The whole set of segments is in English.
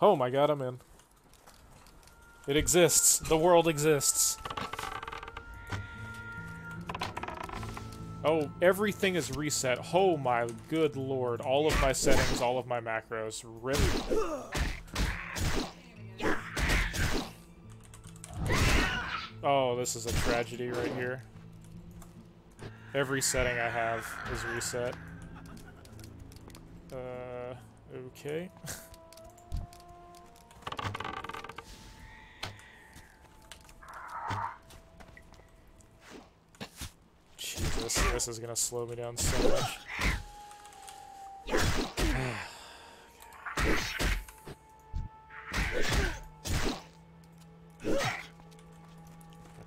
Oh my god, I'm in. It exists. The world exists. Oh, everything is reset. Oh my good lord. All of my settings, all of my macros. Really? Oh, this is a tragedy right here. Every setting I have is reset. Uh, okay. this is gonna slow me down so much. Have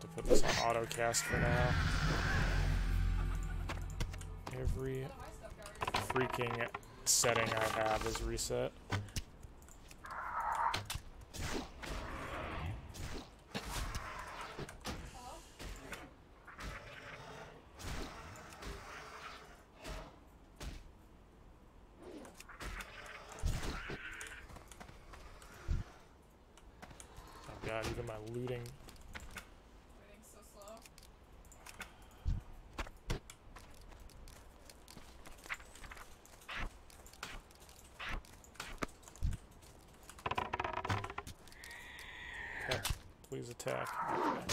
to put this on autocast for now. Every freaking setting I have is reset. Oh god, even my looting. Waiting so slow. Okay, please attack. Okay.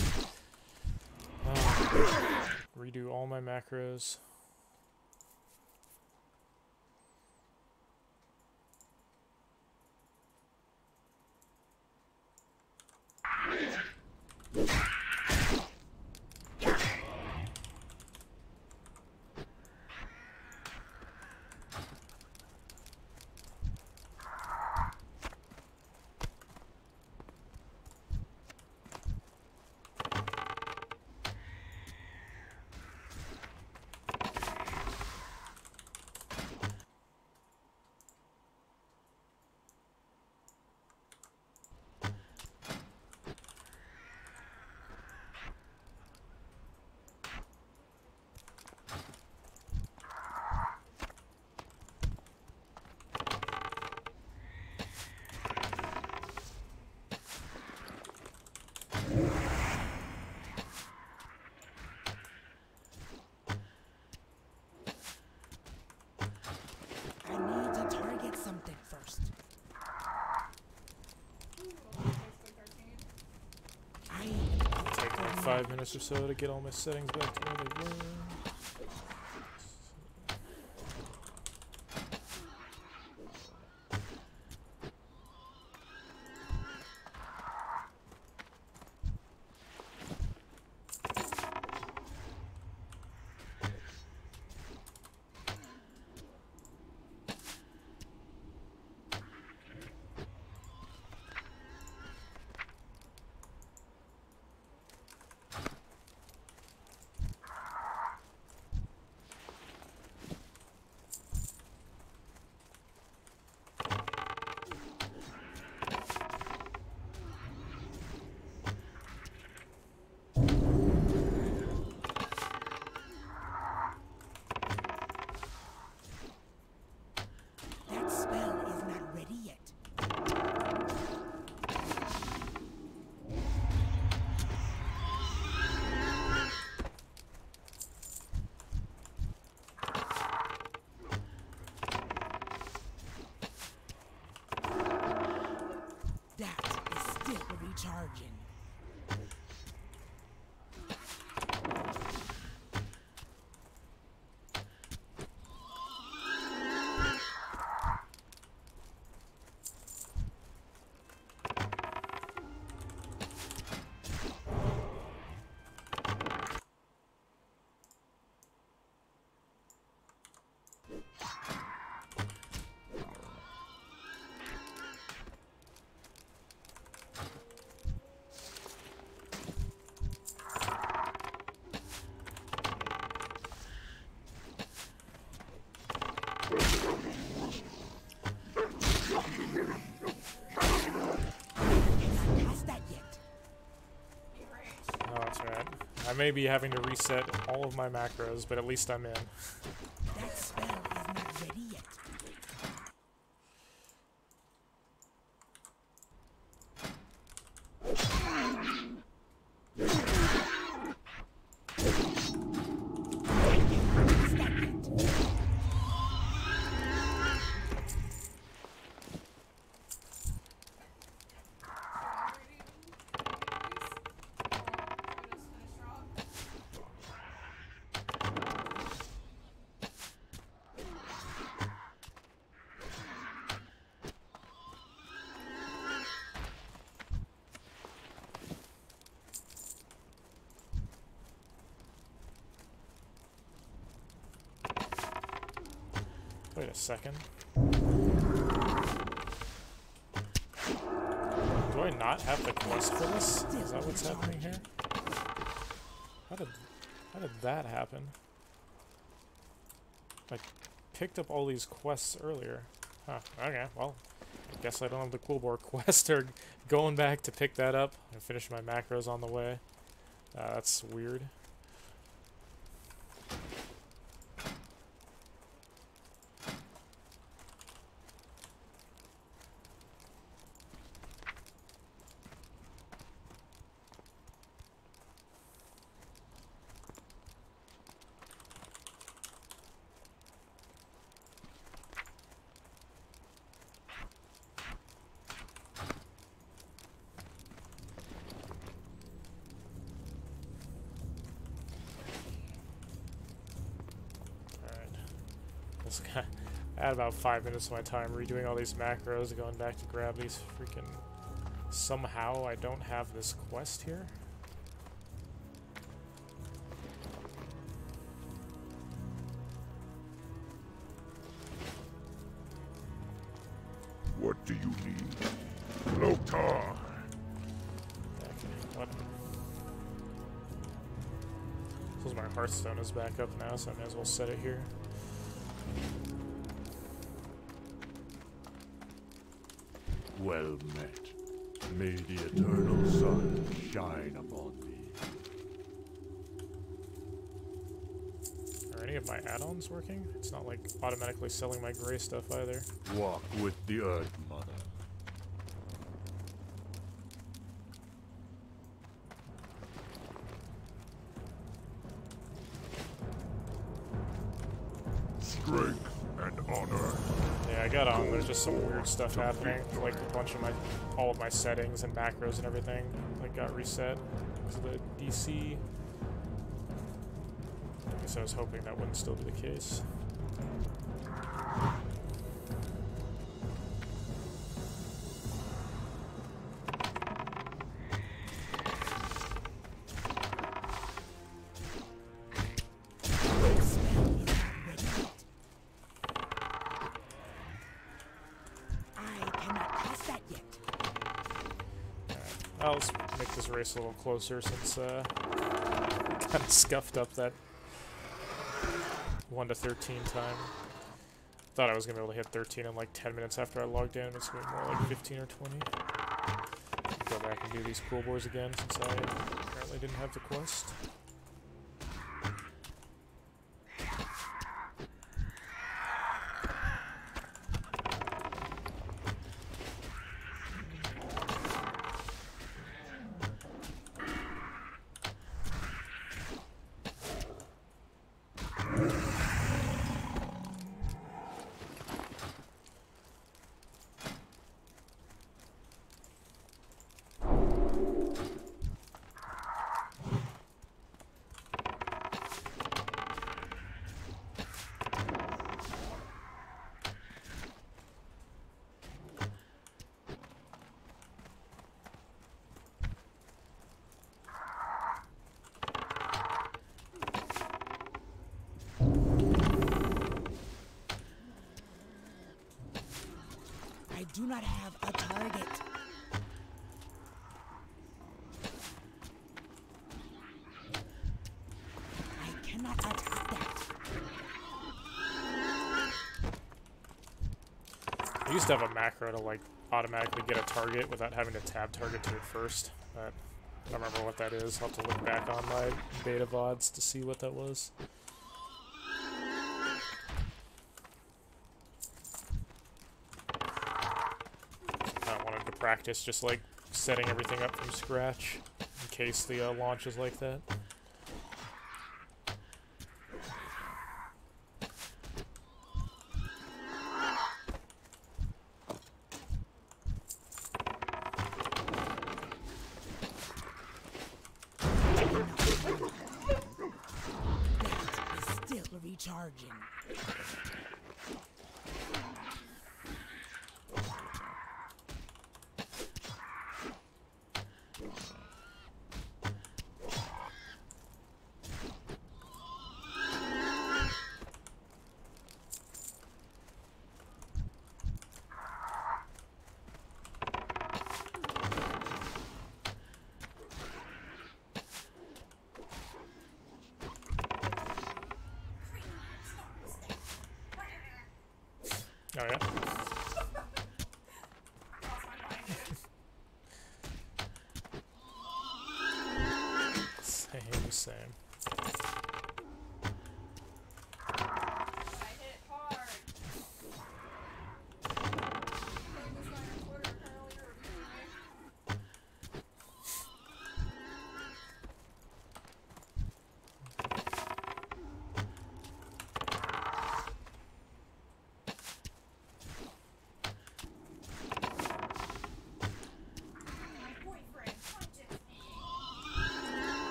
Um, redo all my macros. I need to target something first. I Take like five minutes or so to get all my settings back to where they were. I may be having to reset all of my macros, but at least I'm in. That spell is not ready yet. Second. Do I not have the quest for this? Is that what's happening here? How did how did that happen? I picked up all these quests earlier. Huh, okay, well, I guess I don't have the cool board quest or going back to pick that up and finish my macros on the way. Uh, that's weird. Alright. This guy. I had about five minutes of my time redoing all these macros, going back to grab these freaking. Somehow I don't have this quest here. What do you need? Loktar! Okay, what? Suppose my Hearthstone is back up now, so I may as well set it here. Well met. May the eternal sun shine upon thee. Are any of my add-ons working? It's not like automatically selling my gray stuff either. Walk with the Earth There's some weird stuff happening. Like a bunch of my, all of my settings and macros and everything, like got reset because of the DC. I guess I was hoping that wouldn't still be the case. Race a little closer since uh, kind of scuffed up that 1 to 13 time. Thought I was going to be able to hit 13 in like 10 minutes after I logged in. It's going to be more like 15 or 20. Go back and do these cool boars again since I apparently didn't have the quest. I do not have a target. I cannot attack that. I used to have a macro to like automatically get a target without having to tab target to it first. But I don't remember what that is. I'll have to look back on my beta VODs to see what that was. I wanted to practice just like setting everything up from scratch in case the uh, launch is like that.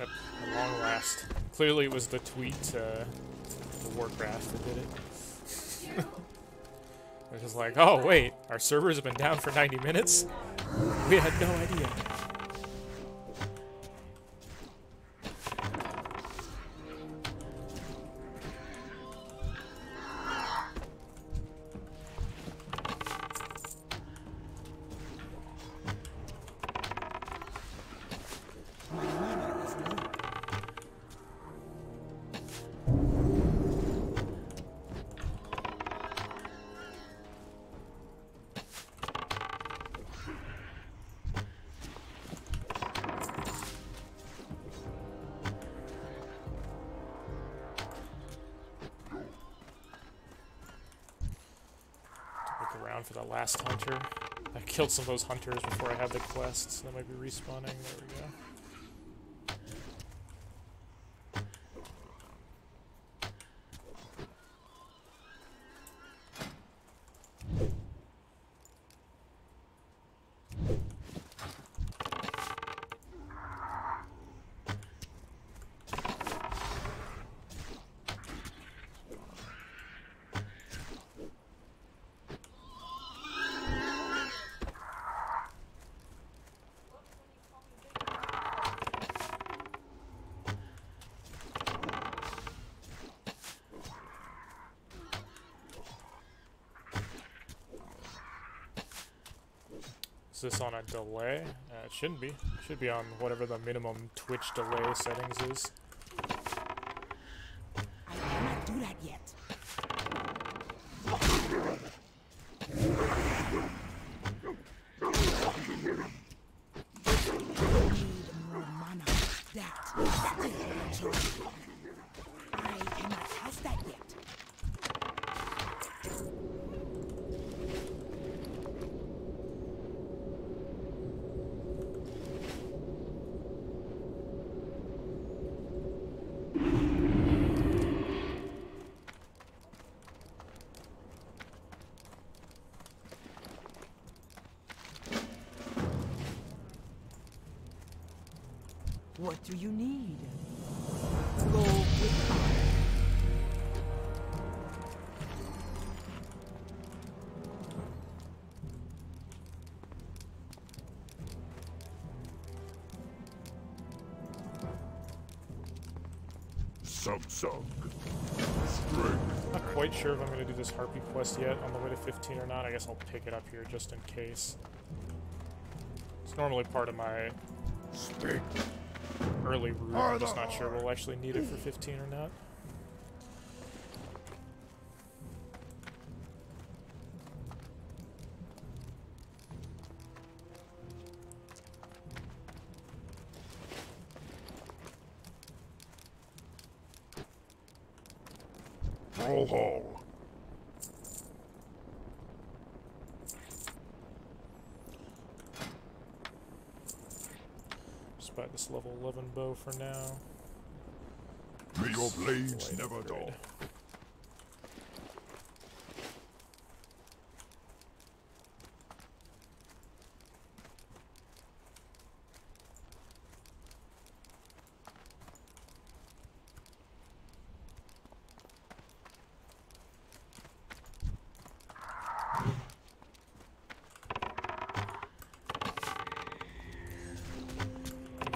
At long last. Clearly it was the tweet, uh, the Warcraft that did it. It was like, oh wait, our servers have been down for 90 minutes? We had no idea. Killed some of those hunters before I had the quests. That might be respawning. There we go. Is this on a delay? Uh, it shouldn't be. It should be on whatever the minimum Twitch delay settings is. Sub Sub. Strength Not quite sure if I'm going to do this Harpy quest yet on the way to 15 or not. I guess I'll pick it up here just in case. It's normally part of my Speak. early route. I'm just not sure we'll actually need it for 15 or not. Bow for now. May your blades never upgrade. dull.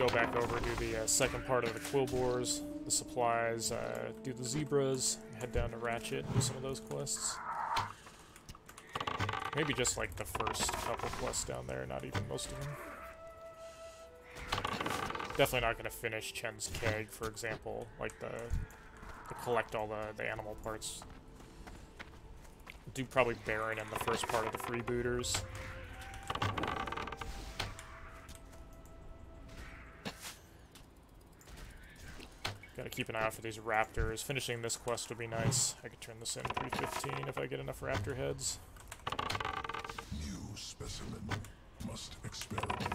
Go back over, do the uh, second part of the quilboars, the supplies, uh, do the zebras, head down to Ratchet, do some of those quests. Maybe just like the first couple quests down there, not even most of them. Definitely not going to finish Chen's keg, for example, like the to collect all the, the animal parts. Do probably Baron in the first part of the freebooters. Keep an eye out for these raptors. Finishing this quest would be nice. I could turn this in pre-15 if I get enough raptor heads. New specimen must experiment.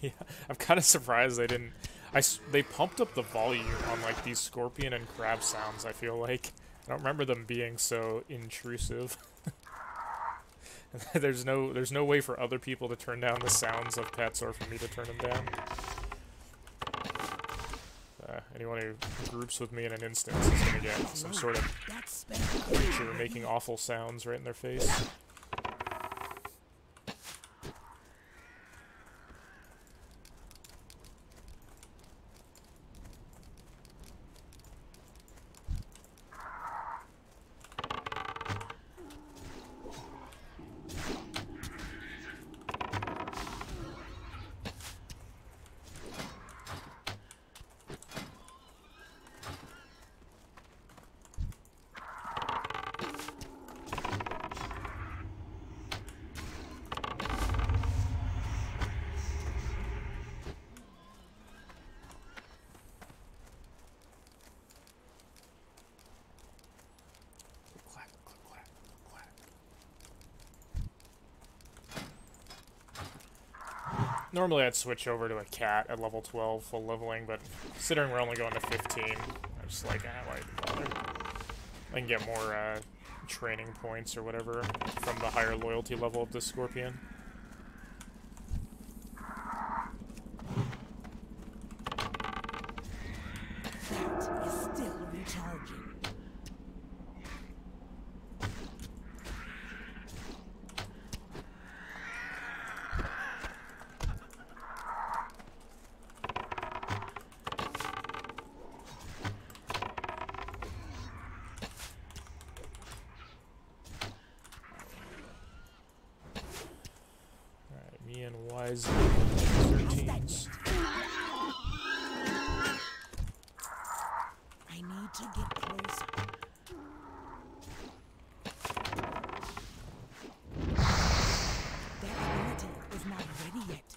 Yeah, I'm kind of surprised they didn't. I, they pumped up the volume on like these scorpion and crab sounds. I feel like I don't remember them being so intrusive. there's no there's no way for other people to turn down the sounds of pets or for me to turn them down. Anyone who groups with me in an instance is gonna get some sort of creature making awful sounds right in their face. Normally I'd switch over to a cat at level 12 full leveling, but considering we're only going to 15, I'm just like, ah, why bother? I can get more uh, training points or whatever from the higher loyalty level of the Scorpion. That is still recharging. Alright, me and Wise How's that 13s. yet? I need to get closer. That ability is not ready yet.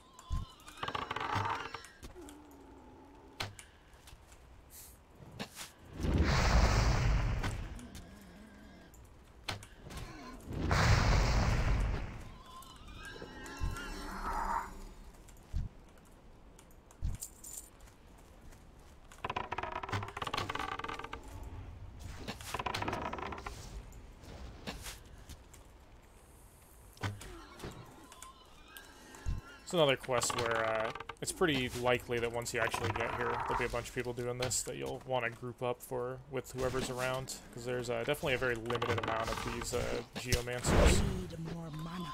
It's another quest where uh, it's pretty likely that once you actually get here, there'll be a bunch of people doing this that you'll want to group up for with whoever's around, because there's uh, definitely a very limited amount of these uh, geomancers. Need more mana.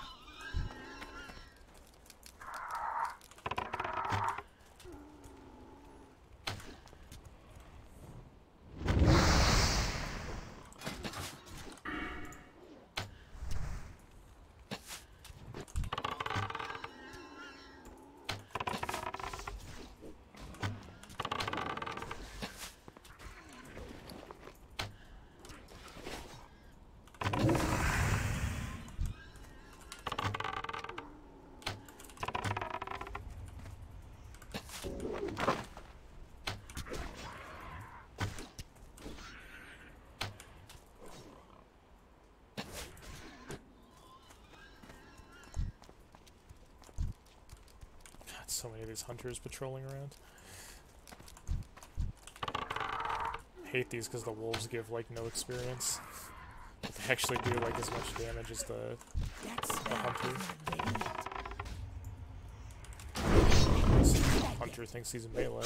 So many of these hunters patrolling around. Hate these because the wolves give like no experience. But they actually do like as much damage as the spell hunter. is not ready yet. hunter thinks he's a melee.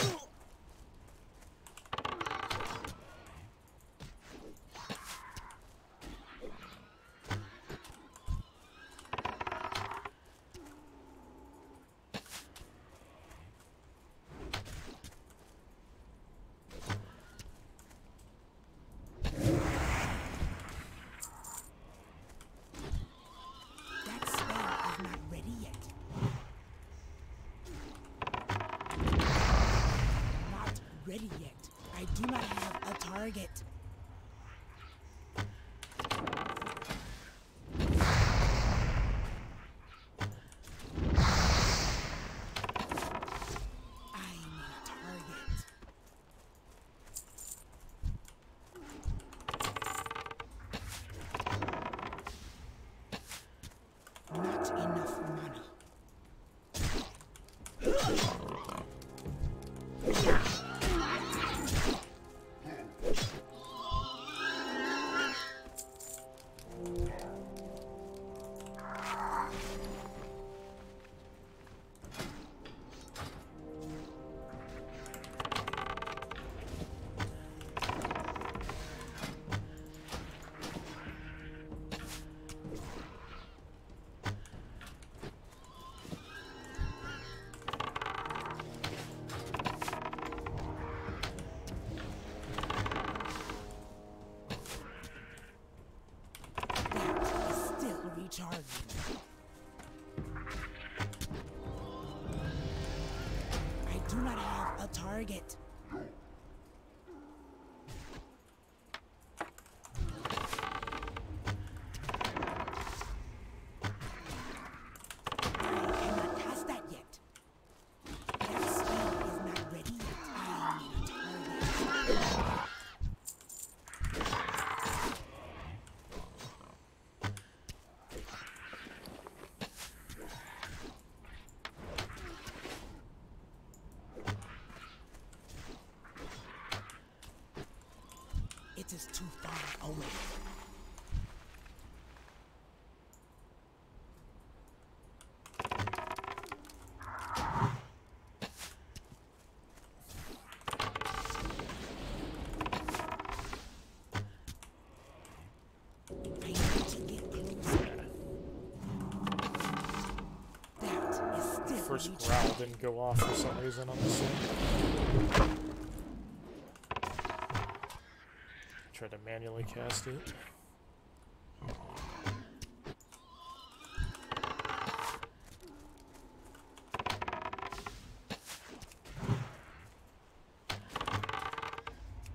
First growl didn't go off for some reason on this thing. Try to manually cast it.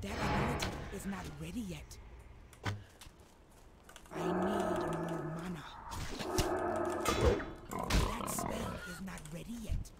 That ability is not ready yet. I need more mana. That spell is not ready yet.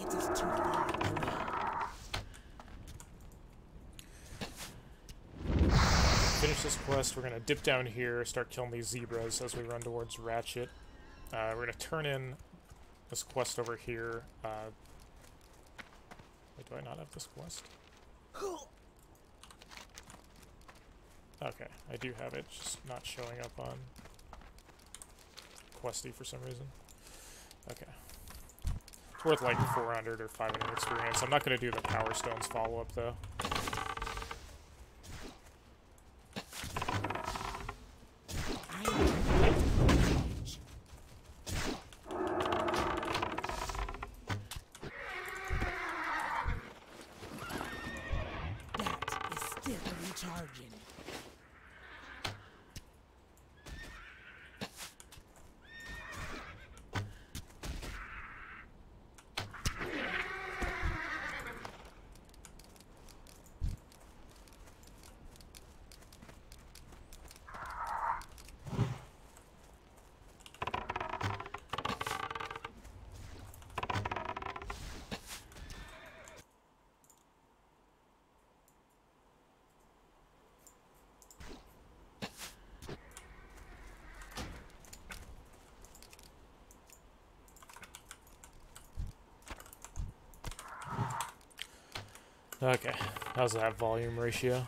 It is too. Finish this quest. We're gonna dip down here, start killing these zebras as we run towards Ratchet. Uh, we're gonna turn in this quest over here. Uh, wait, do I not have this quest? Okay, I do have it, just not showing up on Questie for some reason. Okay. Worth like 400 or 500 experience. I'm not gonna do the Power Stones follow up though. I recharging. Okay, how's that volume ratio?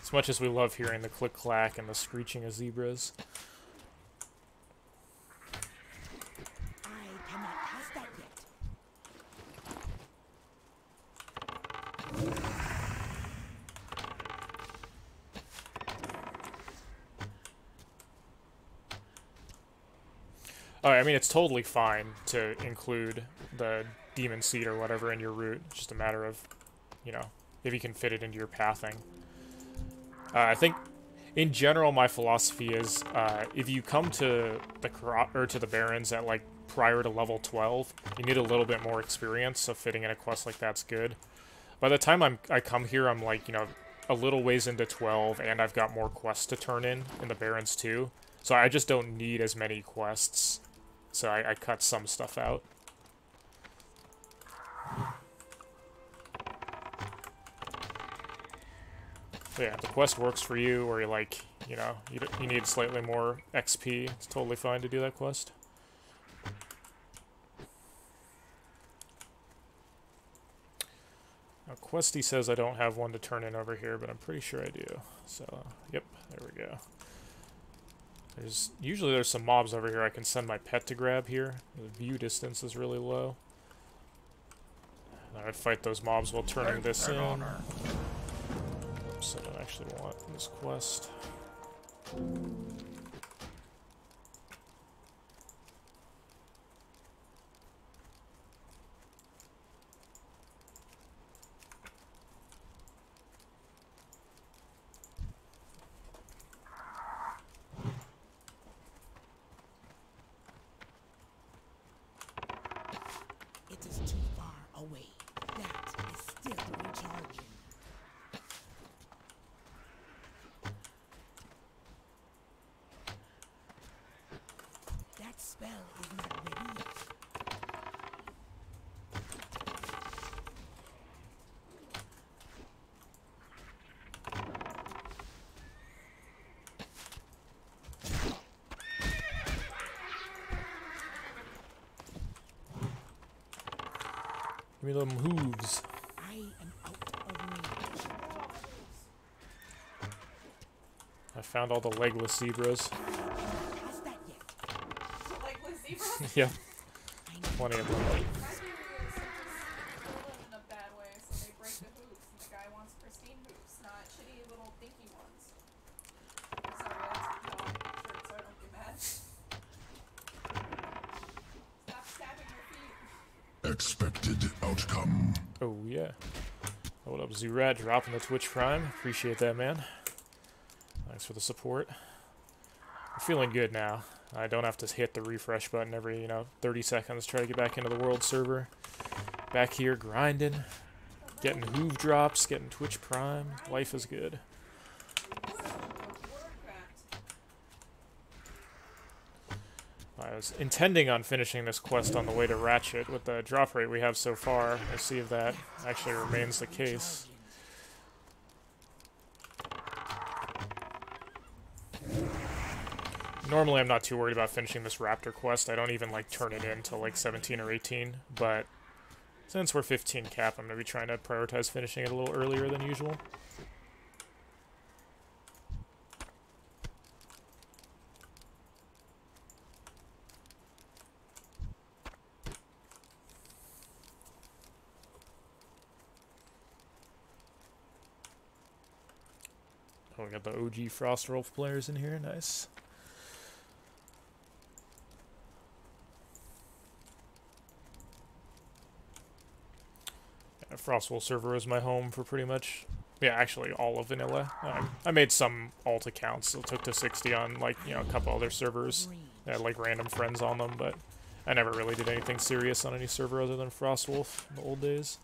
As much as we love hearing the click clack and the screeching of zebras, I cannot pass that yet. Oh, I mean, it's totally fine to include the demon seed or whatever in your route. It's just a matter of, you know, if you can fit it into your pathing. Uh, I think, in general, my philosophy is uh, if you come to the or to the Barrens at like prior to level 12, you need a little bit more experience. So fitting in a quest like that's good. By the time I'm I come here, I'm like you know a little ways into 12, and I've got more quests to turn in in the Barrens too. So I just don't need as many quests. So I, I cut some stuff out. So yeah, if the quest works for you, or you like, you know, you, you need slightly more XP, it's totally fine to do that quest. Now, Questie says I don't have one to turn in over here, but I'm pretty sure I do. So, yep, there we go. There's usually there's some mobs over here I can send my pet to grab here. The view distance is really low. And I would fight those mobs while turning this in. I don't actually want this quest. It is too far away. That is still recharging. That spell is not ready yet. Give me them hooves. I am out of. I found all the legless zebras. Pass that yet. Like with zebras. yeah, plenty of them. My theory is they just kill them in a bad way, so they break the hooves, and the guy wants pristine hooves, not shitty little dinky ones. I'm sorry, that's no shirt, so I don't get mad. Stop stabbing your feet. Expected outcome. Oh yeah. Oh, What? Dropping the Twitch Prime. Appreciate that, man. Thanks for the support. I'm feeling good now. I don't have to hit the refresh button every, you know, 30 seconds. Try to get back into the world server. Back here grinding, getting hoove drops, getting Twitch Prime. Life is good. I was intending on finishing this quest on the way to Ratchet with the drop rate we have so far. Let's see if that actually remains the case. Normally I'm not too worried about finishing this Raptor quest. I don't even like turn it in till like 17 or 18, but since we're 15 cap, I'm going to be trying to prioritize finishing it a little earlier than usual. Oh, we got the OG Frost Wolf players in here. Nice. Frostwolf server was my home for pretty much Yeah, actually, all of vanilla. Um, I made some alt accounts. It took to 60 on like you know a couple other servers. that had like random friends on them, but I never really did anything serious on any server other than Frostwolf in the old days.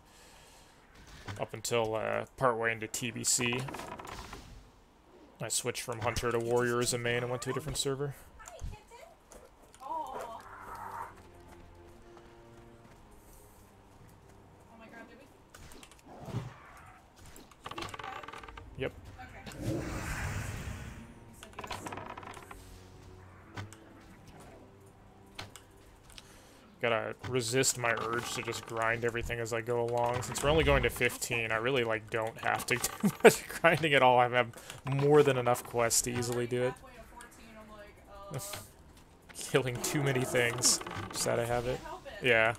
Up until uh, partway into TBC, I switched from Hunter to Warrior as a main and went to a different server. Gotta resist my urge to just grind everything as I go along. Since we're only going to 15, I really like don't have to do much grinding at all. I have more than enough quests to easily do it. Halfway to 14, I'm like, Killing too many things. Just that I have it. Yeah.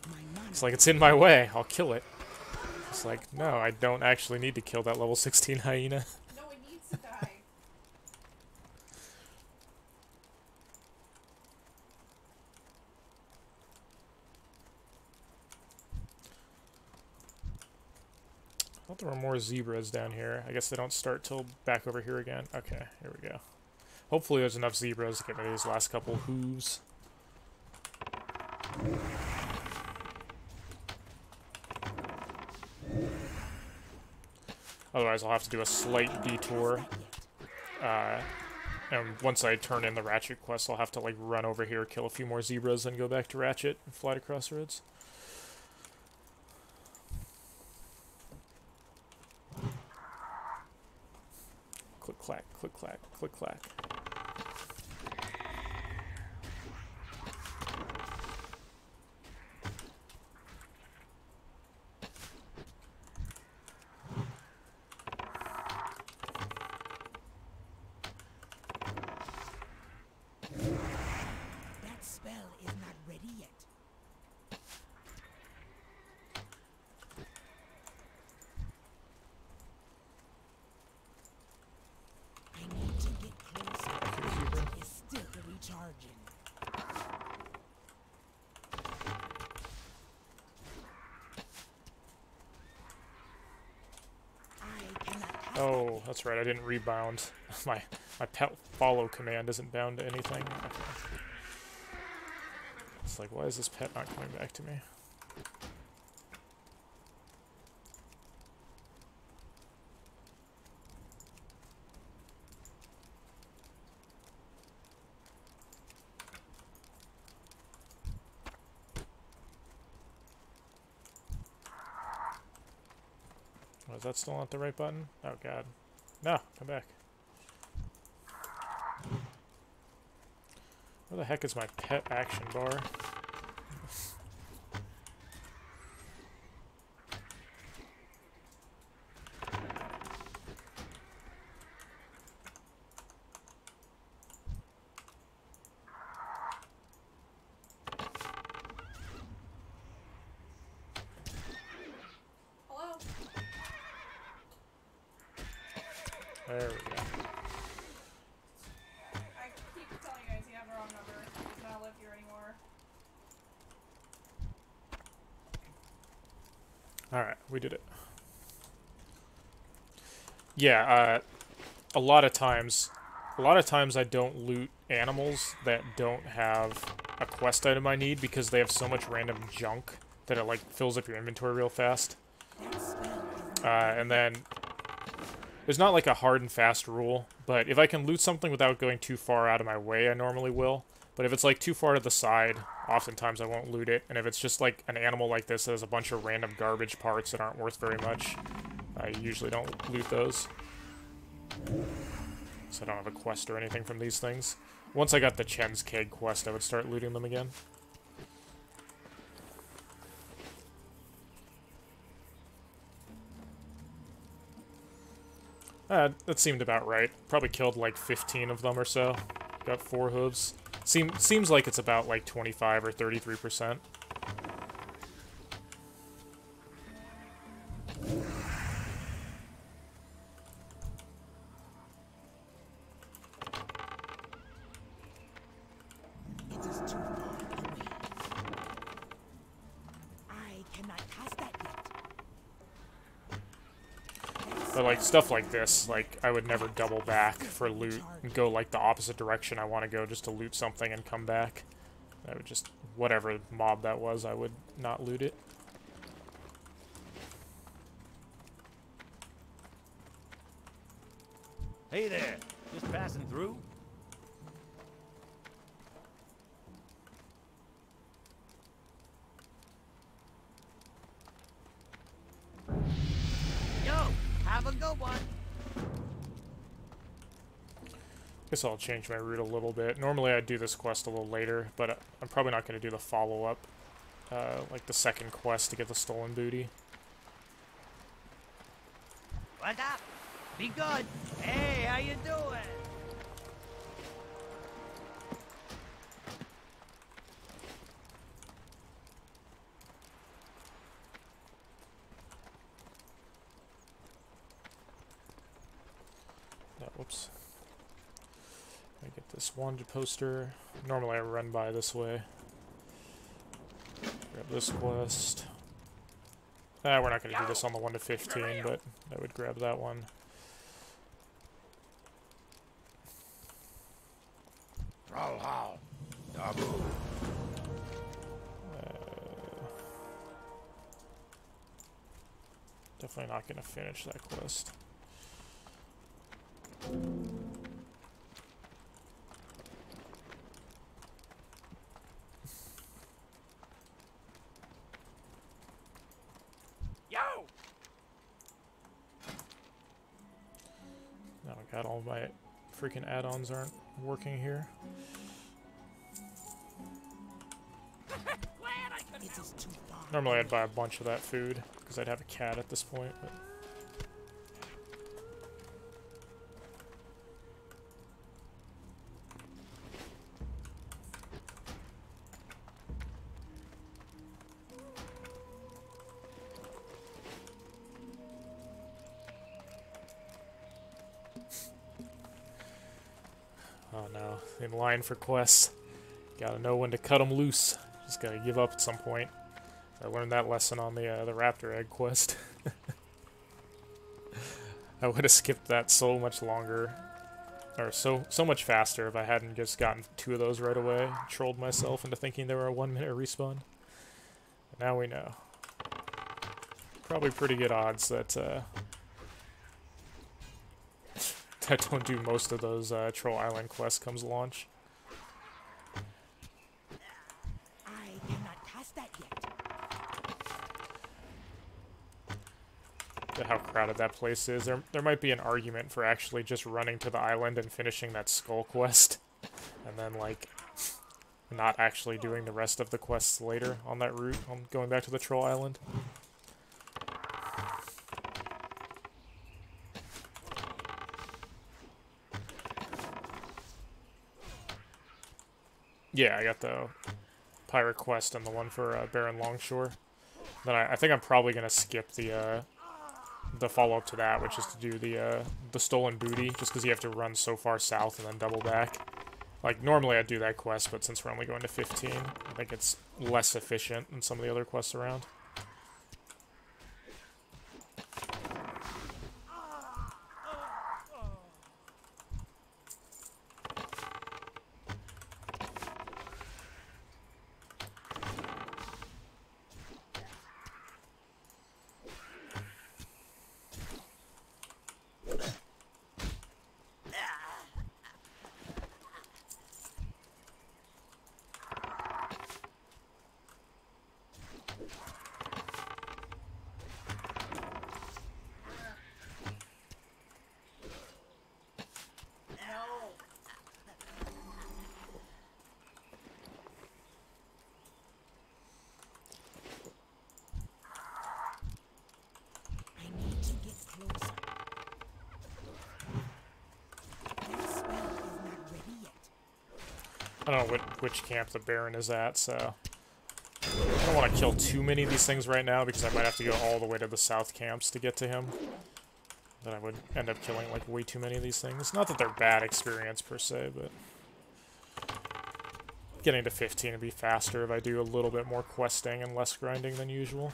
It's like it's in my way. I'll kill it. It's like, no, I don't actually need to kill that level 16 hyena. No, it needs to die. I thought there were more zebras down here. I guess they don't start till back over here again. Okay, here we go. Hopefully there's enough zebras to get rid of these last couple hooves. Otherwise I'll have to do a slight detour. Uh, and once I turn in the Ratchet quest, I'll have to like run over here, kill a few more zebras, then go back to Ratchet and fly to Crossroads. Click clack, click clack, click clack. That spell is not ready yet. I need to get closer. Here, zebra. It's still recharging. I cannot cast Oh, that's right. I didn't rebound. my my pet follow command isn't bound to anything. Okay. It's like, why is this pet not coming back to me? Is that still not the right button? Oh god. No, come back. Where the heck is my pet action bar? Hello? There we go. I keep telling you guys you have the wrong number. He does not live here anymore. Alright, we did it. Yeah, uh, a lot of times, a lot of times I don't loot animals that don't have a quest item I need because they have so much random junk that it like fills up your inventory real fast. Uh, and then there's not like a hard and fast rule, but if I can loot something without going too far out of my way, I normally will. But if it's like too far to the side, oftentimes I won't loot it. And if it's just like an animal like this that has a bunch of random garbage parts that aren't worth very much, I usually don't loot those. So I don't have a quest or anything from these things. Once I got the Chen's Keg quest, I would start looting them again. Uh, that seemed about right. Probably killed like 15 of them or so. Got four hooves. Seem, seems like it's about like 25 or 33%. Stuff like this, like I would never double back for loot and go like the opposite direction I want to go just to loot something and come back. I would just whatever mob that was, I would not loot it. Hey there, Guess I'll change my route a little bit. Normally I'd do this quest a little later, but I'm probably not going to do the follow-up, uh, like the second quest to get the stolen booty. What's up? Be good. Hey, how you doing? No, whoops. I get this wanted poster. Normally I run by this way. Grab this quest. Ah, we're not going to do this on the 1 to 15, but I would grab that one. Dabu. Definitely not going to finish that quest. Now I got all my freaking add-ons aren't working here. It is too far. Normally I'd buy a bunch of that food because I'd have a cat at this point, but in line for quests. Gotta know when to cut them loose. Just gotta give up at some point. I learned that lesson on the uh, the raptor egg quest. I would have skipped that so much longer, or so so much faster if I hadn't just gotten two of those right away. Trolled myself into thinking they were a one minute respawn. Now we know. Probably pretty good odds that uh, that don't do most of those uh, Troll Island quests comes launch. I cannot cast that yet. to how crowded that place is. There, there might be an argument for actually just running to the island and finishing that skull quest, and then like not actually doing the rest of the quests later on that route, on going back to the troll island. Yeah, I got the pirate quest and the one for uh, Baron Longshore. Then I, I think I'm probably gonna skip the uh, the follow up to that, which is to do the uh, the stolen booty, just because you have to run so far south and then double back. Like normally I'd do that quest, but since we're only going to 15, I think it's less efficient than some of the other quests around. No. I need to get closer. That spell is not ready yet. I don't know which, which camp the Baron is at, so... I don't want to kill too many of these things right now, because I might have to go all the way to the south camps to get to him. Then I would end up killing, like, way too many of these things. Not that they're bad experience, per se, but... Getting to 15 would be faster if I do a little bit more questing and less grinding than usual.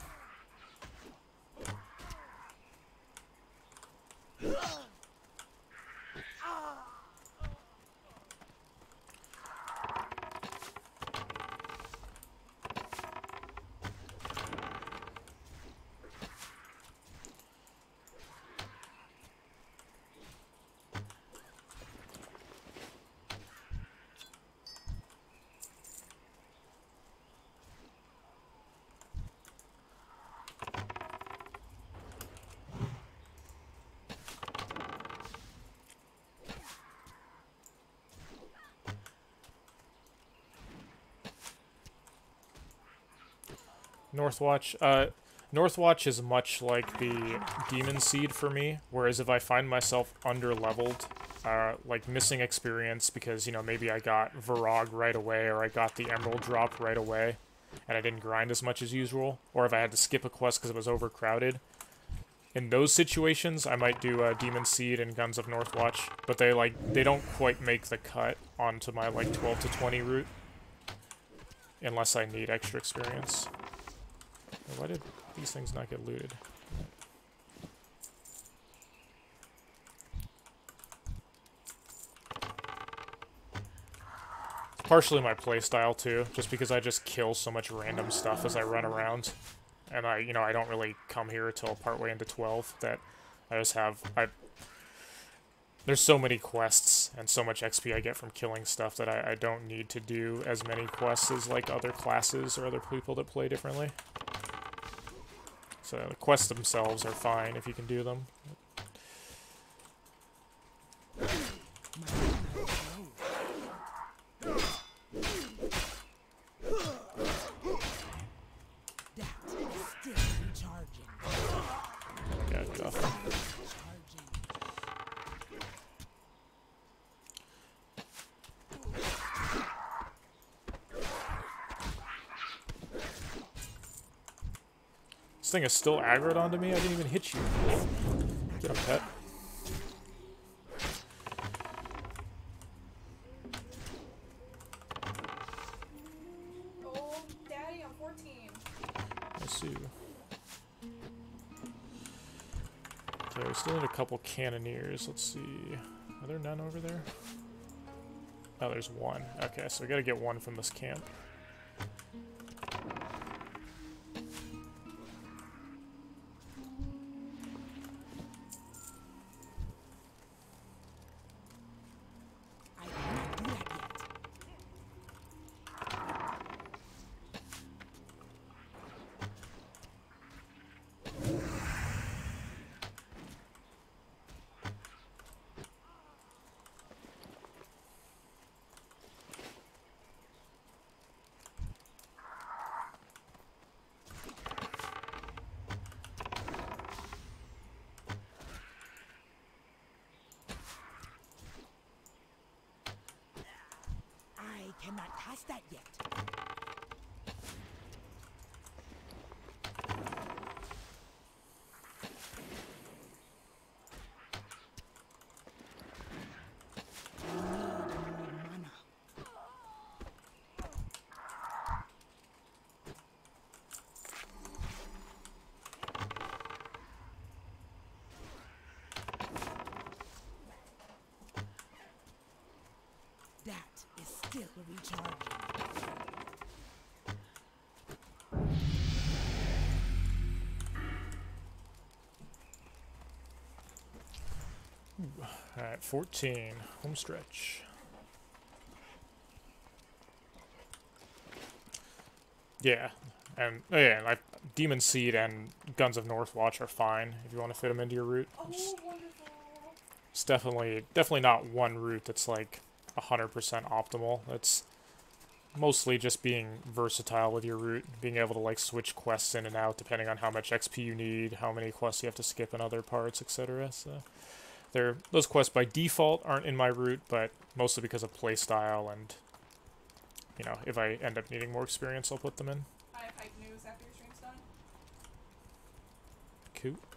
Northwatch. Uh, Northwatch is much like the Demon Seed for me, whereas if I find myself under leveled, uh, like missing experience because, you know, maybe I got Verog right away or I got the Emerald drop right away and I didn't grind as much as usual, or if I had to skip a quest because it was overcrowded. In those situations, I might do uh, Demon Seed and Guns of Northwatch, but they like they don't quite make the cut onto my like 12 to 20 route unless I need extra experience. Why did these things not get looted? partially my playstyle too, just because I just kill so much random stuff as I run around. And I, you know, I don't really come here until partway into 12 that I just have, I, there's so many quests and so much XP I get from killing stuff that I, I don't need to do as many quests as like other classes or other people that play differently. So the quests themselves are fine if you can do them. That is still recharging. Yeah, Duff. Charging. This thing is still aggroed onto me? I didn't even hit you. Get him, pet. Oh, daddy, I'm 14. I see. Okay, we still need a couple cannoneers. Let's see. Are there none over there? Oh, there's one. Okay, so we gotta get one from this camp. I cannot do that yet. I cannot cast that yet. I need more mana. That is still recharging. Alright, 14. Home stretch. Yeah, and oh yeah, like Demon Seed and Guns of Northwatch are fine if you want to fit them into your route. Oh, It's, it's definitely definitely not one route that's like 100% optimal. It's mostly just being versatile with your route, being able to like switch quests in and out depending on how much XP you need, how many quests you have to skip in other parts, etc. So they're those quests by default aren't in my route, but mostly because of playstyle and you know, if I end up needing more experience, I'll put them in. I have news after your stream's done. Cool.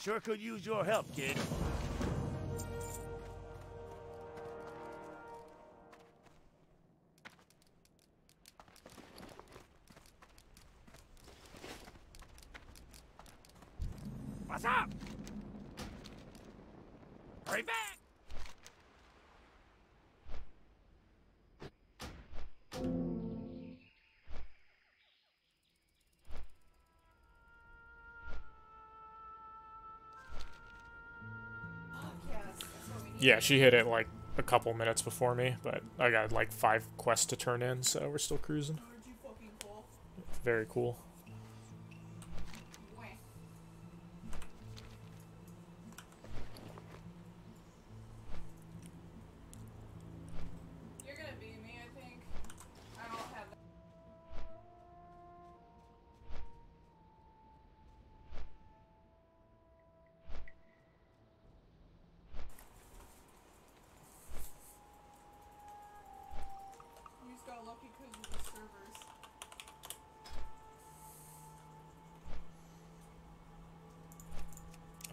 Sure could use your help, kid. Yeah, she hit it like a couple minutes before me, but I got like five quests to turn in, so we're still cruising. Aren't you fucking cool? Very cool.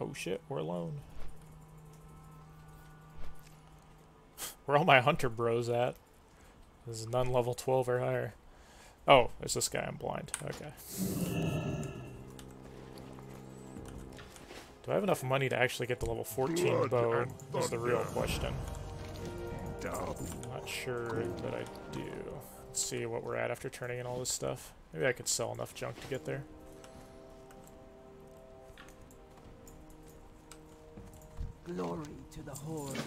Oh shit, we're alone. Where all my hunter bros at? This is none level 12 or higher. Oh, there's this guy. I'm blind. Okay. Do I have enough money to actually get the level 14 bow? Is the real question. Not sure that I do. Let's see what we're at after turning in all this stuff. Maybe I could sell enough junk to get there. Glory to the Horde.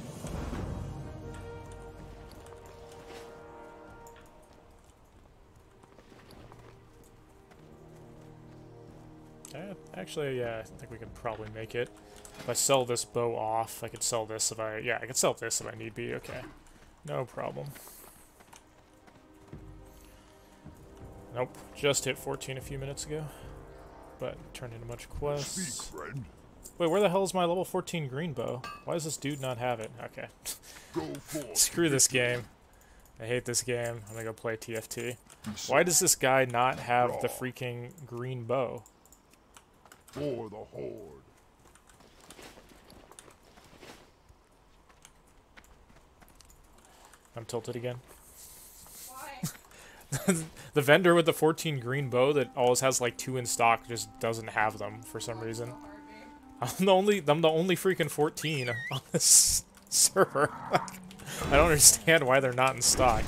Uh, actually, yeah, I think we can probably make it. If I sell this bow off, I could sell this if I... Yeah, I could sell this if I need be. Okay. No problem. Nope. Just hit 14 a few minutes ago. But turned into much quests. Speak, friend. Wait, where the hell is my level 14 green bow? Why does this dude not have it? Okay. Screw this game. I hate this game. I'm gonna go play TFT. Why does this guy not have the freaking green bow? For the Horde. I'm tilted again. Why? The vendor with the 14 green bow that always has like two in stock just doesn't have them for some reason. I'm the only I'm the only freaking 14 on this server. I don't understand why they're not in stock.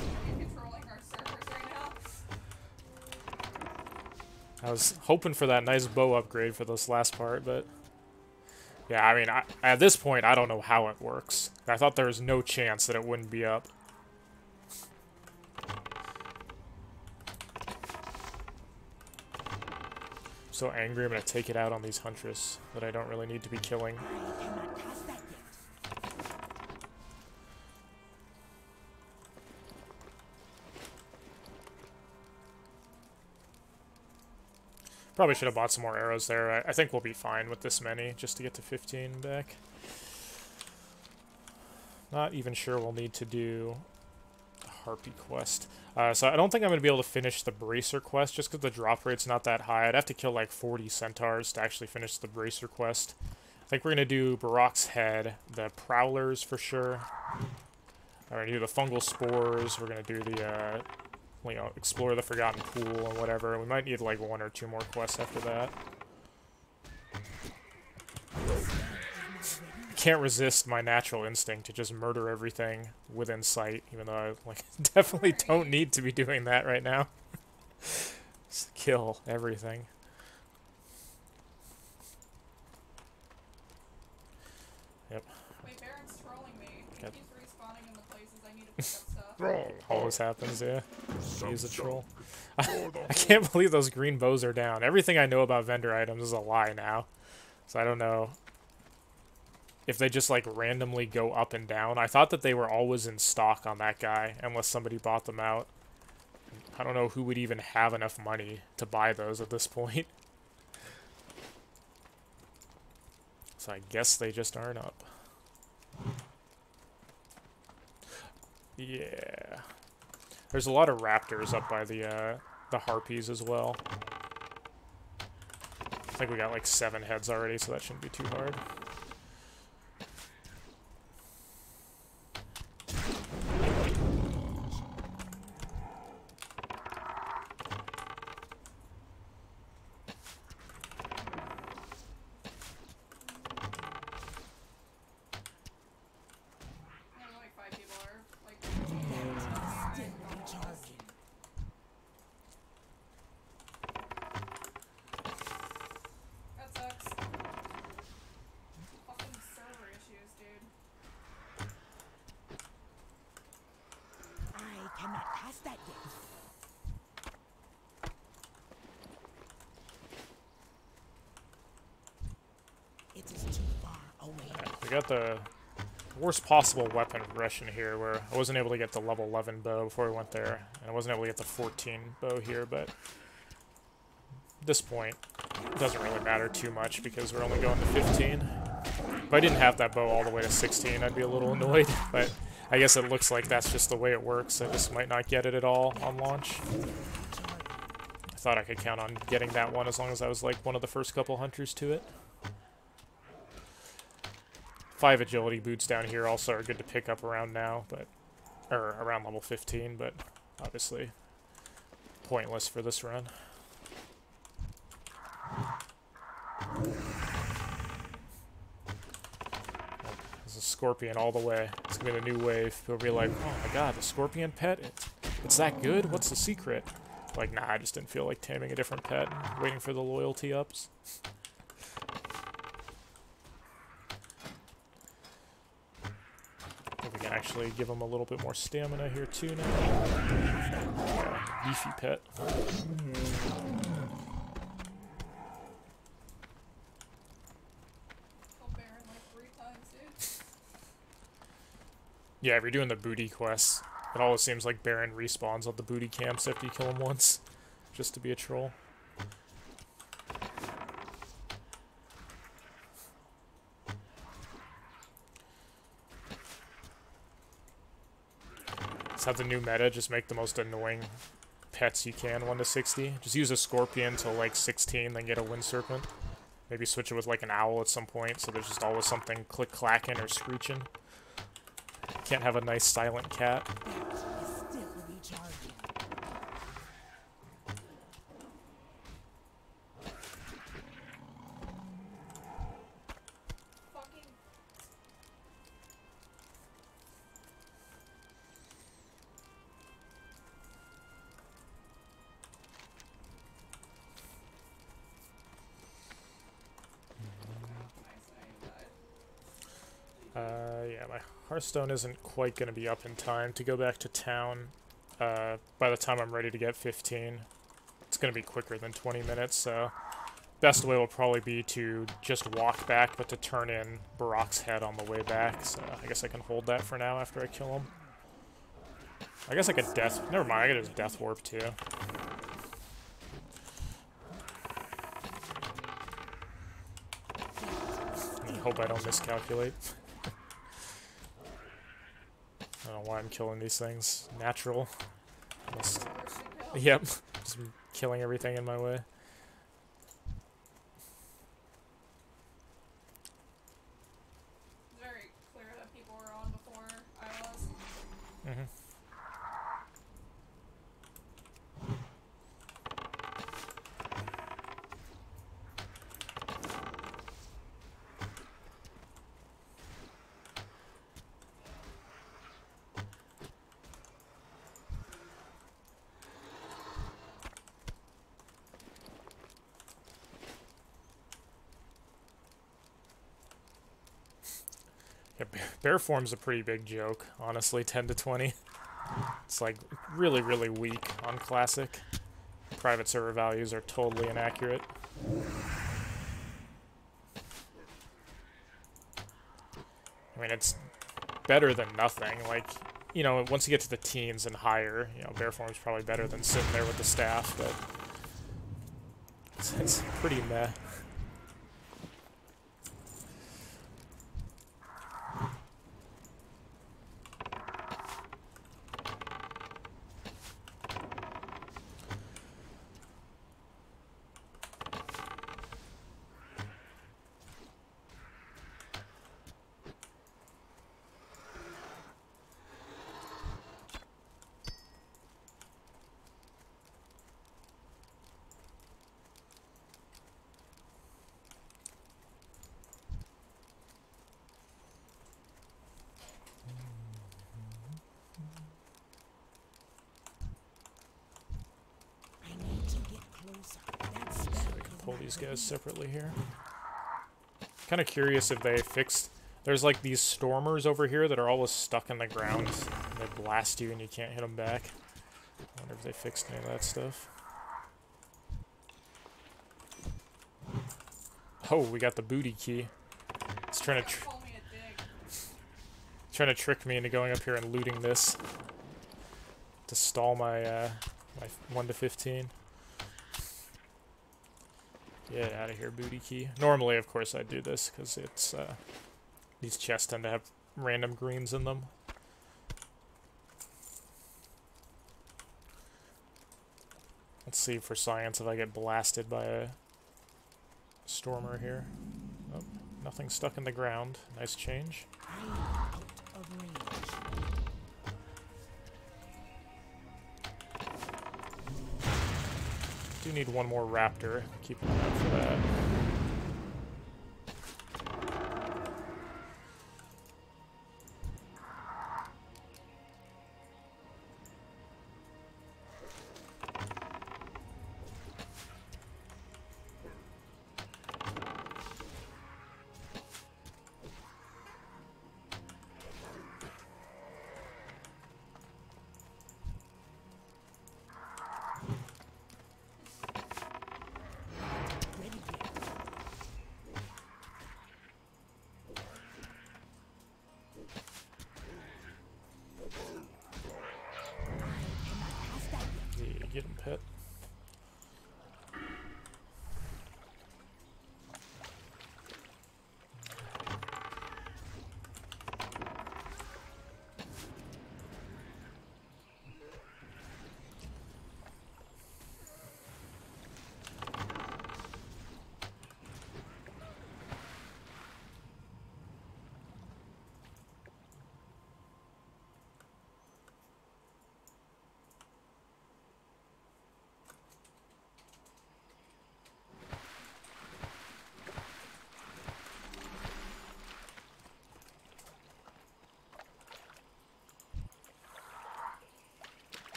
I was hoping for that nice bow upgrade for this last part, but yeah, I mean, I, at this point, I don't know how it works. I thought there was no chance that it wouldn't be up. So angry, I'm gonna take it out on these huntress that I don't really need to be killing. I cannot cast that yet. Probably should have bought some more arrows there. I, I think we'll be fine with this many just to get to 15 back. Not even sure we'll need to do Harpy quest. Uh, so I don't think I'm going to be able to finish the Bracer quest just because the drop rate's not that high. I'd have to kill like 40 centaurs to actually finish the Bracer quest. I think we're going to do Barak's Head, the Prowlers for sure. We're going to do the Fungal Spores. We're going to do the, uh, you know, Explore the Forgotten Pool and whatever. We might need like one or two more quests after that. Can't resist my natural instinct to just murder everything within sight, even though I like definitely don't need to be doing that right now. Just kill everything. Yep, Wait, Baron's trolling me. He Yep. keeps respawning in the places I need to pick up stuff. Thrall. always happens. Yeah, he's a troll. For I can't believe those green bows are down. Everything I know about vendor items is a lie now. So I don't know if they just like randomly go up and down. I thought that they were always in stock on that guy unless somebody bought them out. I don't know who would even have enough money to buy those at this point. So I guess they just aren't up. Yeah. There's a lot of raptors up by the uh, the harpies as well. I think we got like seven heads already, so that shouldn't be too hard. Only like five people are like. Still on charge. That sucks. Got the worst possible weapon progression here, where I wasn't able to get the level 11 bow before we went there, and I wasn't able to get the 14 bow here, but this point, doesn't really matter too much because we're only going to 15. If I didn't have that bow all the way to 16, I'd be a little annoyed, but I guess it looks like that's just the way it works. I just might not get it at all on launch. I thought I could count on getting that one as long as I was like one of the first couple hunters to it. Five agility boots down here also are good to pick up around now, but or around level 15, but obviously pointless for this run. There's a scorpion all the way. It's gonna be the new wave. People will be like, oh my god, the scorpion pet? It's, it's that good? What's the secret? Like, nah, I just didn't feel like taming a different pet and waiting for the loyalty ups. Think we can actually give him a little bit more stamina here too now. Yeah, beefy pet. Kill Baron like three times, dude. Yeah, if you're doing the booty quests, it always seems like Baron respawns on the booty camps after you kill him once, just to be a troll. Have the new meta just make the most annoying pets you can 1 to 60. Just use a scorpion till like 16, then get a wind serpent. Maybe switch it with like an owl at some point, so there's just always something click clacking or screeching. Can't have a nice silent cat. Hearthstone isn't quite going to be up in time to go back to town. Uh, by the time I'm ready to get 15, it's going to be quicker than 20 minutes, so best way will probably be to just walk back, but to turn in Barak's head on the way back, so I guess I can hold that for now after I kill him. I guess I could death... Never mind, I could just death warp too. I hope I don't miscalculate. I don't know why I'm killing these things. Natural. Just, Where should go? yep. Just killing everything in my way. It's very clear that people were on before I was. hmm Yeah, bear, form's a pretty big joke, honestly, 10 to 20. It's like really, really weak on Classic. Private server values are totally inaccurate. I mean, it's better than nothing. Like, you know, once you get to the teens and higher, you know, bear form's probably better than sitting there with the staff, but it's, it's pretty meh. I need to get closer. That spell So we can guys separately here. Kind of curious if they fixed. There's like these stormers over here that are always stuck in the ground. They blast you and you can't hit them back. I wonder if they fixed any of that stuff. Oh, we got the booty key. It's trying to. Tr Call me a dick. Trying to trick me into going up here and looting this to stall my uh, my one to fifteen. Get out of here, booty key. Normally, of course, I do this because it's uh, these chests tend to have random greens in them. Let's see for science if I get blasted by a stormer here. Oh, nothing stuck in the ground. Nice change. Need one more raptor. Keep an eye out for that.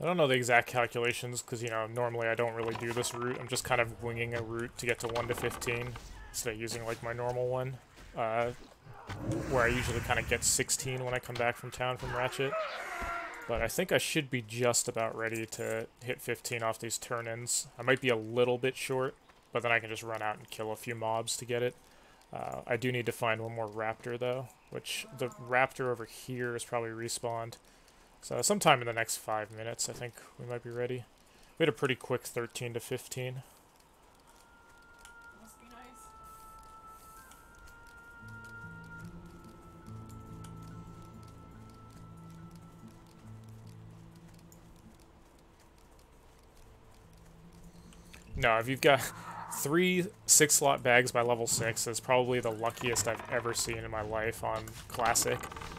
I don't know the exact calculations because, you know, normally I don't really do this route. I'm just kind of winging a route to get to 1 to 15 instead of using, like, my normal one. Uh, where I usually kind of get 16 when I come back from town from Ratchet. But I think I should be just about ready to hit 15 off these turn-ins. I might be a little bit short, but then I can just run out and kill a few mobs to get it. Uh, I do need to find one more raptor, though, which the raptor over here is probably respawned. So sometime in the next five minutes, I think we might be ready. We had a pretty quick 13 to 15. Must be nice. No, if you've got three six slot bags by level six, is probably the luckiest I've ever seen in my life on Classic.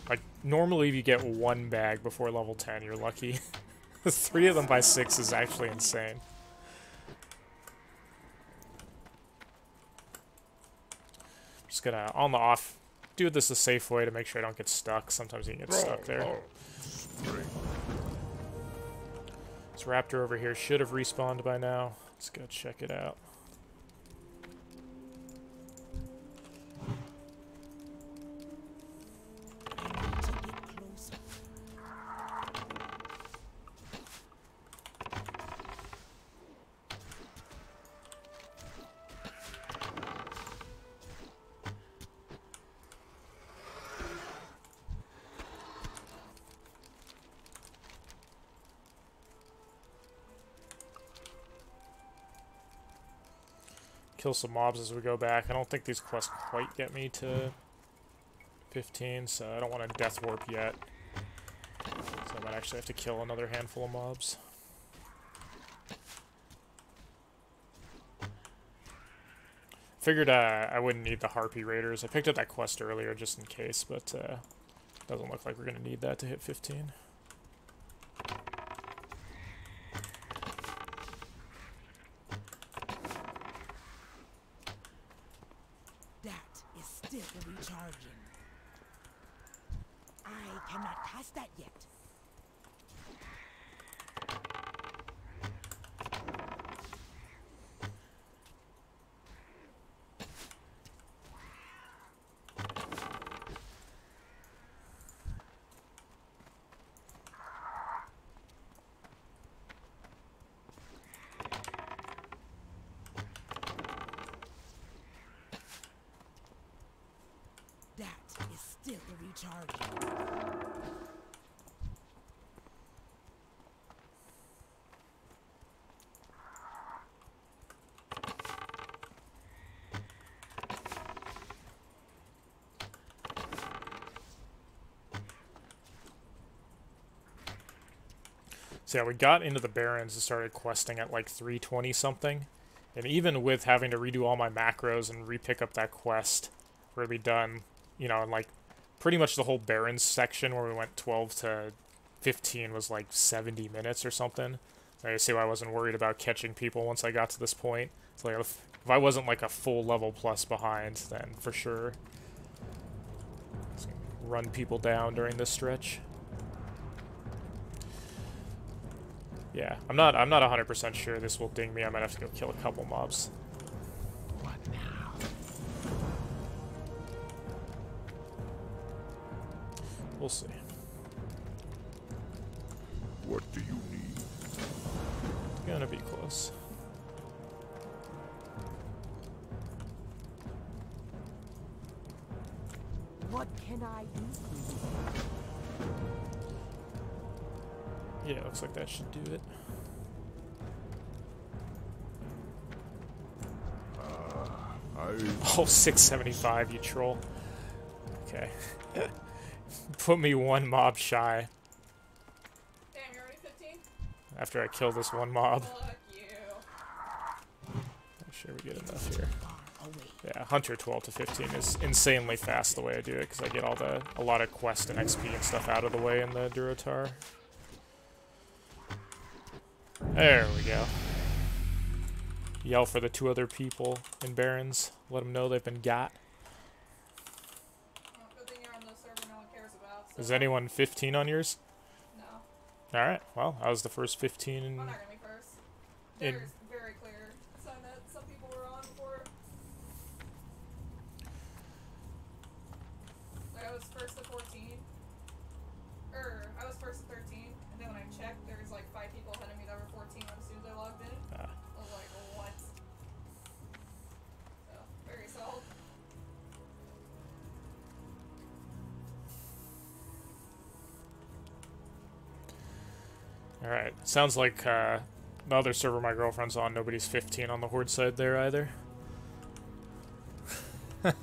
Like, normally if you get one bag before level 10, you're lucky. three of them by six is actually insane. Just gonna, on the off, do this a safe way to make sure I don't get stuck. Sometimes you get stuck there. This raptor over here should have respawned by now. Let's go check it out. Kill some mobs as we go back. I don't think these quests quite get me to 15, so I don't want to death warp yet. So I might actually have to kill another handful of mobs. Figured uh, I wouldn't need the Harpy Raiders. I picked up that quest earlier just in case, but uh, doesn't look like we're going to need that to hit 15. That is still recharging. I cannot pass that yet. Skill to recharge. So yeah, we got into the Barrens and started questing at like 320 something. And even with having to redo all my macros and re-pick up that quest, we're gonna be done, you know, in like pretty much the whole Barrens section where we went 12 to 15 was like 70 minutes or something. I see why I wasn't worried about catching people once I got to this point. It's like if, if I wasn't like a full level plus behind, then for sure. Run people down during this stretch. Yeah, I'm not. I'm not 100% sure this will ding me. I might have to go kill a couple mobs. We'll see. What do you need? Gonna be close. What can I do? Yeah, looks like that should do it. Uh, I Oh, 675, you troll. Okay. Put me one mob shy Damn, you're already 15? after I kill this one mob. Fuck you. Make sure we get enough here. Yeah, Hunter 12 to 15 is insanely fast the way I do it because I get all the a lot of quest and XP and stuff out of the way in the Durotar. There we go. Yell for the two other people in Barrens. Let them know they've been got. Well, good thing you're on the server no one cares about. So Is anyone 15 on yours? No. Alright, well, I was the first 15 in... I'm not gonna be first. In- Alright, sounds like uh, the other server my girlfriend's on, nobody's 15 on the Horde side there either.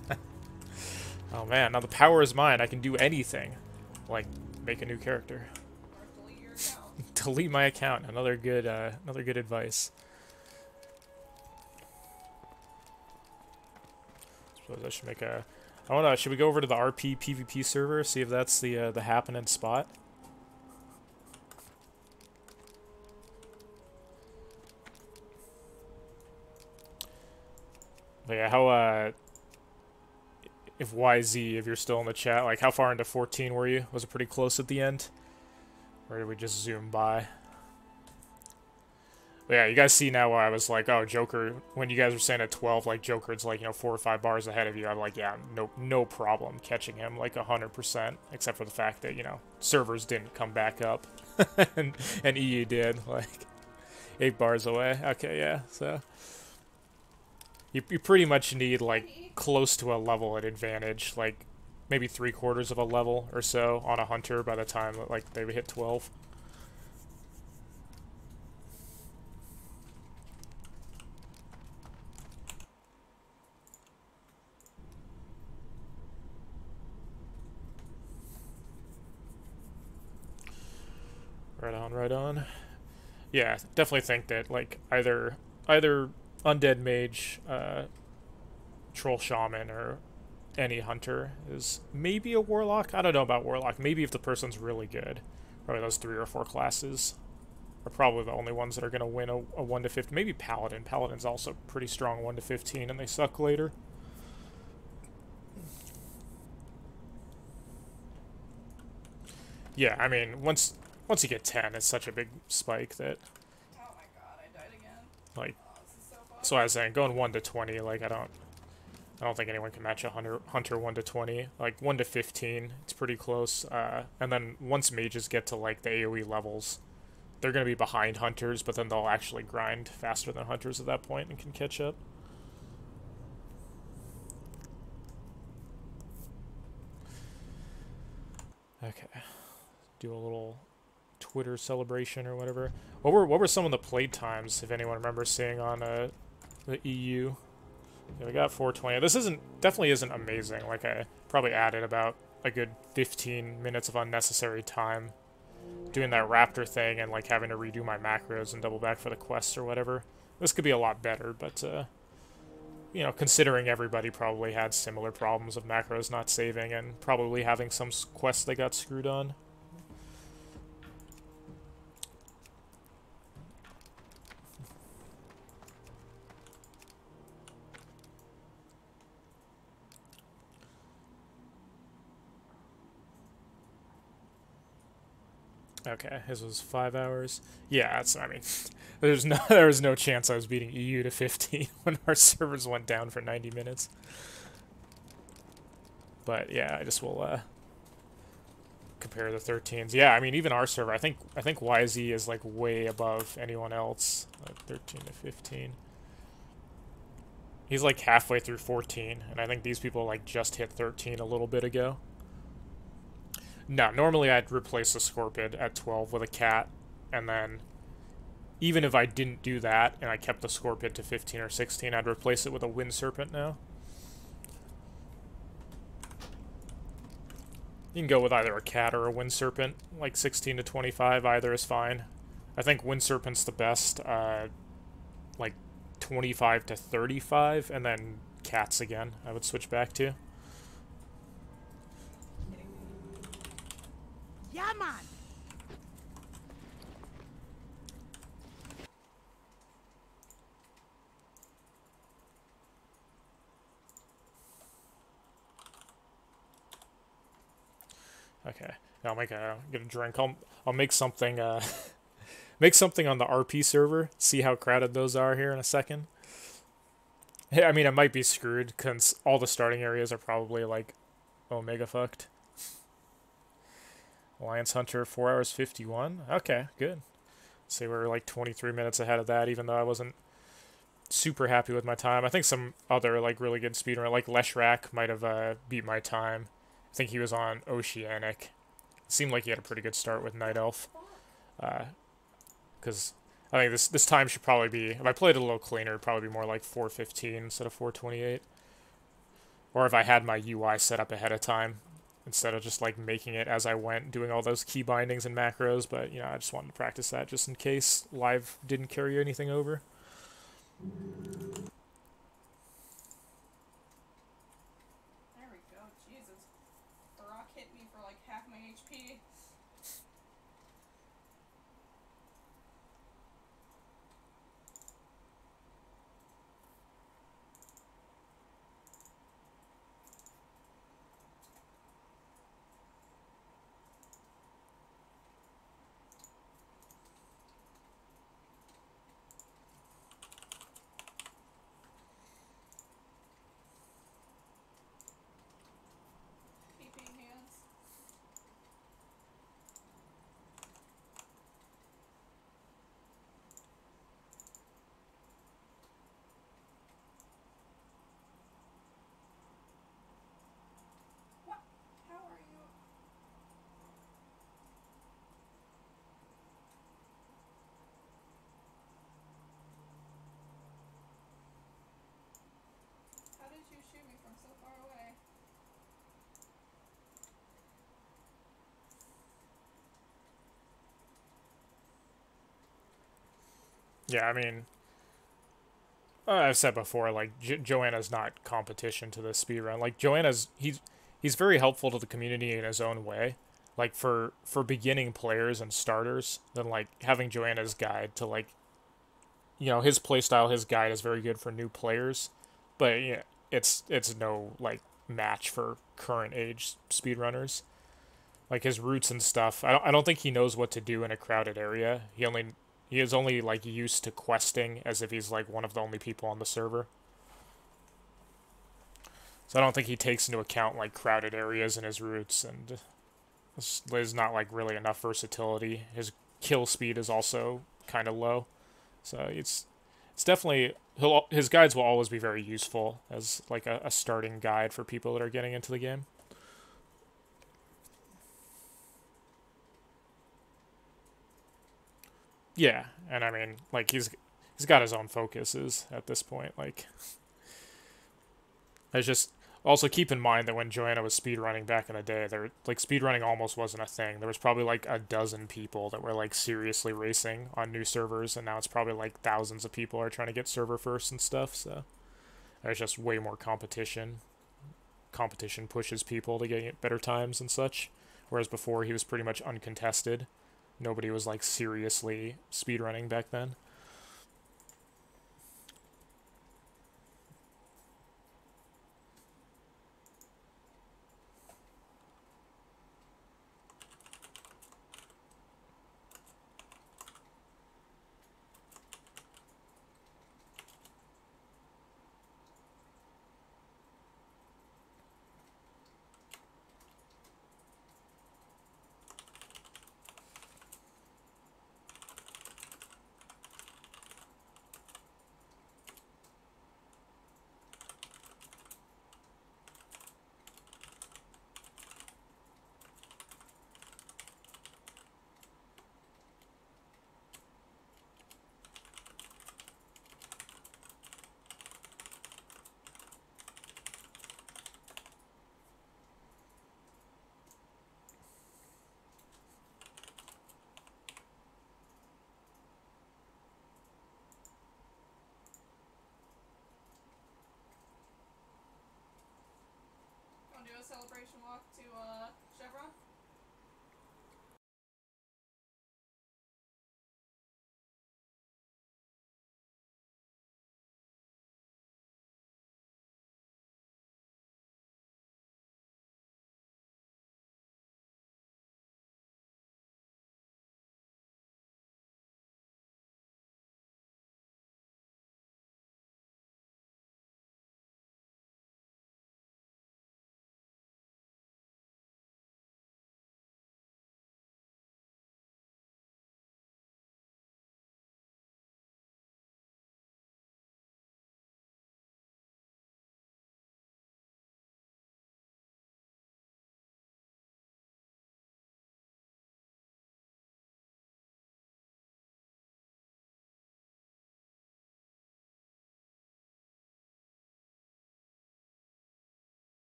oh man, now the power is mine. I can do anything. Like, make a new character. Delete. Delete my account. Another good, uh, another good advice. Suppose I should make a... I wanna, should we go over to the RP PvP server, see if that's the, uh, the happening spot? Yeah, how, uh, if YZ, if you're still in the chat, like how far into 14 were you? Was it pretty close at the end? Or did we just zoom by? But yeah, you guys see now why I was like, oh, Joker, when you guys were saying at 12, like, Joker's like, you know, four or five bars ahead of you, I'm like, yeah, no no problem catching him, like, 100%, except for the fact that, you know, servers didn't come back up, and, and EU did, like, eight bars away. Okay, yeah, so... You, you pretty much need, like, close to a level at advantage, like, maybe three quarters of a level or so on a hunter by the time, like, they hit 12. Right on, right on. Yeah, definitely think that like either either undead mage, uh, troll shaman, or any hunter is maybe a warlock. I don't know about warlock. Maybe if the person's really good, probably those three or four classes are probably the only ones that are gonna win a, a one to fifteen. Maybe paladin. Paladin's also pretty strong one to fifteen, and they suck later. Yeah, I mean once once you get ten, it's such a big spike that Oh my god, I died again. like so. I was saying, going one to twenty, like I don't, I don't think anyone can match a hunter hunter one to twenty. Like one to fifteen, it's pretty close. Uh, and then once mages get to like the AOE levels, they're gonna be behind hunters, but then they'll actually grind faster than hunters at that point and can catch up. Okay. Do a little Twitter celebration or whatever. What were what were some of the play times, if anyone remembers seeing on uh, the EU? Yeah, we got 420. This isn't definitely isn't amazing. Like I probably added about a good 15 minutes of unnecessary time doing that raptor thing and like having to redo my macros and double back for the quests or whatever. This could be a lot better, but uh, you know, considering everybody probably had similar problems of macros not saving and probably having some quests they got screwed on. Okay, his was five hours. Yeah, that's. I mean, there's no there was no chance I was beating EU to 15 when our servers went down for 90 minutes. But yeah, I just will uh, compare the 13s. Yeah, I mean, even our server, I think I think YZ is like way above anyone else, like 13 to 15. He's like halfway through 14, and I think these people like just hit 13 a little bit ago. No, normally I'd replace the Scorpid at 12 with a cat, and then even if I didn't do that and I kept the Scorpid to 15 or 16, I'd replace it with a Wind Serpent now. You can go with either a cat or a Wind Serpent, like 16 to 25, either is fine. I think Wind Serpent's the best, uh, like 25 to 35, and then cats again, I would switch back to. Yeah, man. Okay. I'll make a get a drink. I'll I'll make something uh make something on the RP server. See how crowded those are here in a second. I mean it might be screwed cuz all the starting areas are probably like omega fucked. Alliance Hunter 4 hours 51. Okay, good. See, we're like 23 minutes ahead of that even though I wasn't super happy with my time. I think some other like really good speedrunner like Leshrak might have uh, beat my time. I think he was on Oceanic. It seemed like he had a pretty good start with Night Elf. Because I think this this time should probably be, if I played it a little cleaner, it'd probably be more like 415 instead of 428. Or if I had my UI set up ahead of time, instead of just like making it as I went, doing all those key bindings and macros. But, you know, I just wanted to practice that just in case live didn't carry anything over. There we go. Jesus. The rock hit me for like half my HP. Keeping hands. What? How are you? How did you shoot me from so far away? Yeah, I mean, uh, I've said before, like jo- Joana's not competition to the speedrun. Like Joana's, he's he's very helpful to the community in his own way. Like for for beginning players and starters, then like having Joana's guide to like, you know, his playstyle, his guide is very good for new players, but yeah, it's it's no like match for current age speedrunners. Like his routes and stuff, I don't I don't think he knows what to do in a crowded area. He only he is only like used to questing as if he's like one of the only people on the server. So I don't think he takes into account like crowded areas in his routes, and there's- not like really enough versatility. His kill speed is also kind of low, so it's it's definitely his guides will always be very useful as like a, a starting guide for people that are getting into the game. Yeah, and I mean, like he's he's got his own focuses at this point. Like, it's just also keep in mind that when Joana was speedrunning back in the day, there like speedrunning almost wasn't a thing. There was probably like a dozen people that were like seriously racing on new servers, and now it's probably like thousands of people are trying to get server first and stuff. So there's just way more competition. Competition pushes people to get better times and such. Whereas before he was pretty much uncontested. Nobody was like seriously speedrunning back then. Celebration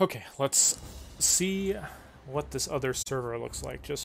Okay, let's see what this other server looks like just